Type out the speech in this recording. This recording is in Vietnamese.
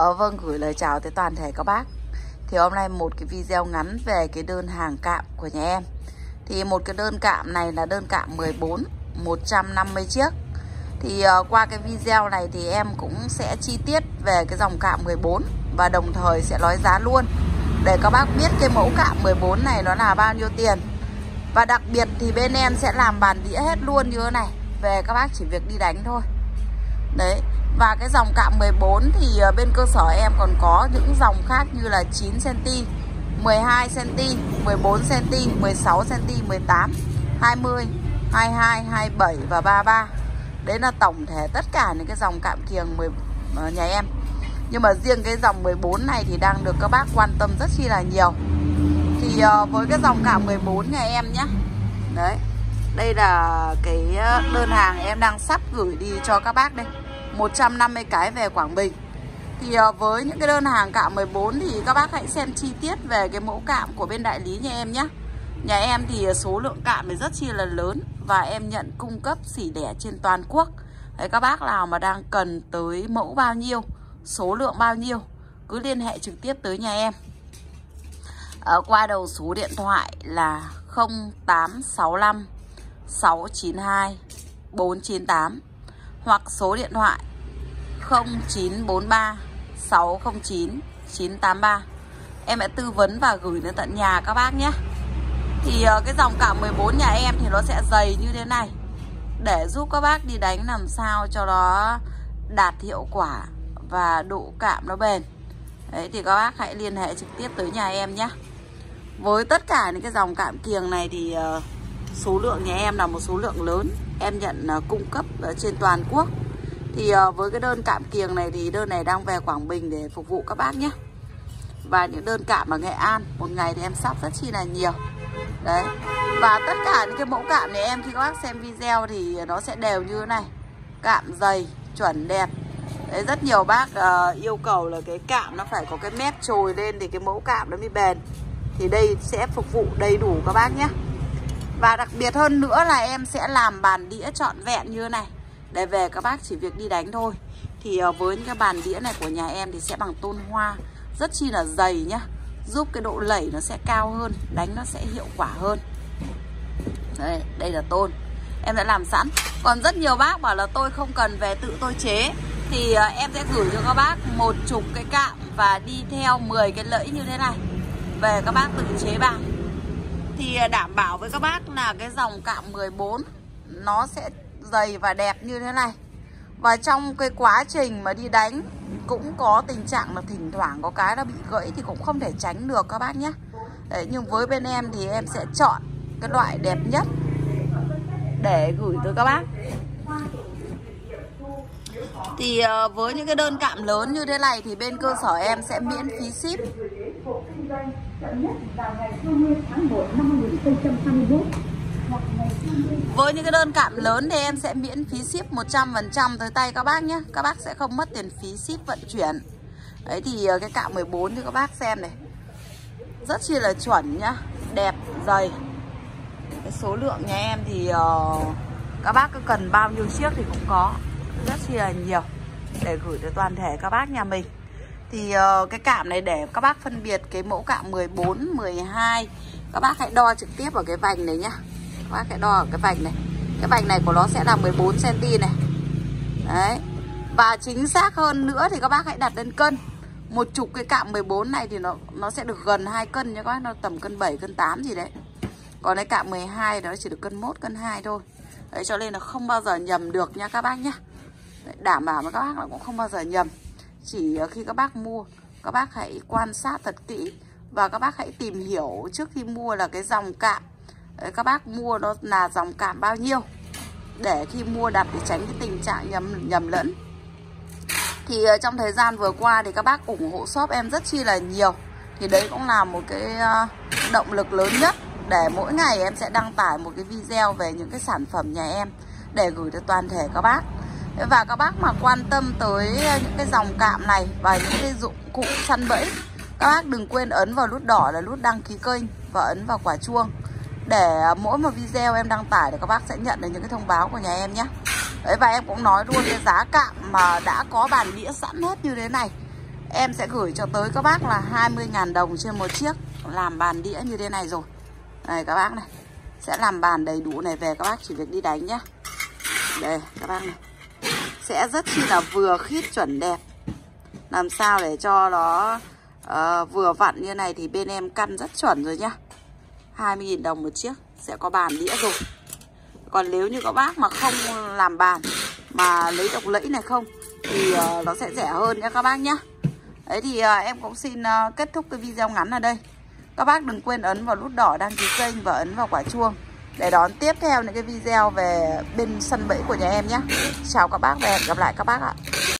Ờ, vâng, gửi lời chào tới toàn thể các bác. Thì hôm nay một cái video ngắn về cái đơn hàng cạm của nhà em. Thì một cái đơn cạm này là đơn cạm 14 150 chiếc. Thì uh, qua cái video này thì em cũng sẽ chi tiết về cái dòng cạm 14 Và đồng thời sẽ nói giá luôn. Để các bác biết cái mẫu cạm 14 này nó là bao nhiêu tiền. Và đặc biệt thì bên em sẽ làm bàn đĩa hết luôn như thế này. Về các bác chỉ việc đi đánh thôi. Đấy. Và cái dòng cạm 14 thì ờ, bên cơ sở em còn có những dòng khác như là 9cm 12cm 14cm 16cm 18 20 22 27 và 33 Đấy là tổng thể tất cả những cái dòng cạm kiềng 10, ờ, nhà em. Nhưng mà riêng cái dòng 14 này thì đang được các bác quan tâm rất chi là nhiều. Thì ờ, với cái dòng cạm 14 nhà em nhé Đấy. Đây là cái đơn hàng em đang sắp gửi đi cho các bác đây. 150 cái về Quảng Bình. Thì ờ, với những cái đơn hàng cạm 14 thì các bác hãy xem chi tiết về cái mẫu cạm của bên đại lý nhà em nhé. Nhà em thì số lượng cạm thì rất chi là lớn Và em nhận cung cấp xỉ đẻ trên toàn quốc. Đấy, Các bác nào mà đang cần tới mẫu bao nhiêu Số lượng bao nhiêu Cứ liên hệ trực tiếp tới nhà em. Ở Qua đầu số điện thoại là 0865 692 498 Hoặc số điện thoại 0943 609 983 Em sẽ tư vấn và gửi đến tận nhà các bác nhé. Thì ờ, cái dòng cạo 14 nhà em thì nó sẽ dày như thế này. Để giúp các bác đi đánh làm sao cho nó đạt hiệu quả và độ cạm nó bền. Đấy, thì các bác hãy liên hệ trực tiếp tới nhà em nhé. Với tất cả những cái dòng cạm kiềng này thì ờ, số lượng nhà em là một số lượng lớn. Em nhận ờ, cung cấp ở trên toàn quốc thì ờ, với cái đơn cạm kiềng này thì đơn này đang về Quảng Bình để phục vụ các bác nhé Và những đơn cạm ở Nghệ An Một ngày thì em sắp rất chi là nhiều. Đấy. Và tất cả những cái mẫu cạm này em khi các bác xem video thì nó sẽ đều như thế này. Cạm dày, chuẩn đẹp. Đấy rất nhiều bác uh, yêu cầu là cái cạm nó phải có cái mép trồi lên để cái mẫu cạm nó mới bền. Thì đây sẽ phục vụ đầy đủ các bác nhé Và đặc biệt hơn nữa là em sẽ làm bàn đĩa trọn vẹn như thế này để về các bác chỉ việc đi đánh thôi. Thì ờ, với những cái bàn đĩa này của nhà em Thì sẽ bằng tôn hoa. Rất chi là dày nhá. Giúp cái độ lẩy nó sẽ cao hơn Đánh nó sẽ hiệu quả hơn. Đây, đây là tôn. Em đã làm sẵn. Còn rất nhiều bác bảo là tôi không cần về tự tôi chế. Thì ờ, em sẽ gửi cho các bác Một chục cái cạm Và đi theo 10 cái lẫy như thế này. Về các bác tự chế bằng. Thì ờ, đảm bảo với các bác là cái dòng cạm 14 Nó sẽ dày và đẹp như thế này. Và trong cái quá trình mà đi đánh Cũng có tình trạng là thỉnh thoảng có cái nó bị gãy Thì cũng không thể tránh được các bác nhé. Đấy, Nhưng với bên em thì em sẽ chọn cái loại đẹp nhất Để gửi tới các bác. Thì ờ, với những cái đơn cạm lớn như thế này thì bên cơ sở em sẽ miễn phí ship. Với những cái đơn cạm lớn thì em sẽ miễn phí ship 100% tới tay các bác nhé Các bác sẽ không mất tiền phí ship vận chuyển. Đấy thì ờ, cái cạm 14 cho các bác xem này. Rất chi là chuẩn nhá. Đẹp, dày. Cái số lượng nhà em thì uh, Các bác cứ cần bao nhiêu chiếc thì cũng có. Rất chi là nhiều. Để gửi tới toàn thể các bác nhà mình. Thì uh, cái cạm này để các bác phân biệt Cái mẫu cạm 14, 12 Các bác hãy đo trực tiếp vào cái vành này nhá bác sẽ đo ở cái vành này. Cái vành này của nó sẽ là 14 cm này. Đấy. Và chính xác hơn nữa thì các bác hãy đặt lên cân. Một chục cái cạm 14 này thì nó nó sẽ được gần 2 cân nhé các bác. Nó tầm cân 7 cân 8 gì đấy. Còn cái cạm 12 nó chỉ được cân 1 cân 2 thôi. Đấy cho nên là không bao giờ nhầm được nha các bác nhá. Đấy, đảm bảo với các bác là cũng không bao giờ nhầm. Chỉ ờ, khi các bác mua các bác hãy quan sát thật kỹ. Và các bác hãy tìm hiểu trước khi mua là cái dòng cạm Đấy, các bác mua nó là dòng cảm bao nhiêu? Để khi mua đặt để tránh cái tình trạng nhầm nhầm lẫn. Thì ờ, trong thời gian vừa qua thì các bác ủng hộ shop em rất chi là nhiều. Thì đấy cũng là một cái ờ, động lực lớn nhất để mỗi ngày em sẽ đăng tải một cái video về những cái sản phẩm nhà em để gửi tới toàn thể các bác. Và các bác mà quan tâm tới ờ, những cái dòng cạm này và những cái dụng cụ săn bẫy các bác đừng quên ấn vào nút đỏ là nút đăng ký kênh và ấn vào quả chuông để à, mỗi một video em đăng tải thì các bác sẽ nhận được những cái thông báo của nhà em nhé. Đấy và em cũng nói luôn cái giá cạm mà đã có bàn đĩa sẵn hết như thế này. Em sẽ gửi cho tới các bác là 20.000 đồng trên một chiếc Làm bàn đĩa như thế này rồi. Đây các bác này. Sẽ làm bàn đầy đủ này về các bác chỉ việc đi đánh nhá Đây các bác này. Sẽ rất chi là vừa khít chuẩn đẹp. Làm sao để cho nó uh, vừa vặn như này thì bên em căn rất chuẩn rồi nhá. 20.000 đồng một chiếc Sẽ có bàn đĩa rồi. Còn nếu như các bác mà không làm bàn Mà lấy độc lẫy này không Thì uh, nó sẽ rẻ hơn nhé các bác nhé. Đấy thì uh, em cũng xin uh, kết thúc cái video ngắn ở đây. Các bác đừng quên ấn vào nút đỏ đăng ký kênh và ấn vào quả chuông Để đón tiếp theo những cái video về bên sân bẫy của nhà em nhé Chào các bác và hẹn gặp lại các bác ạ.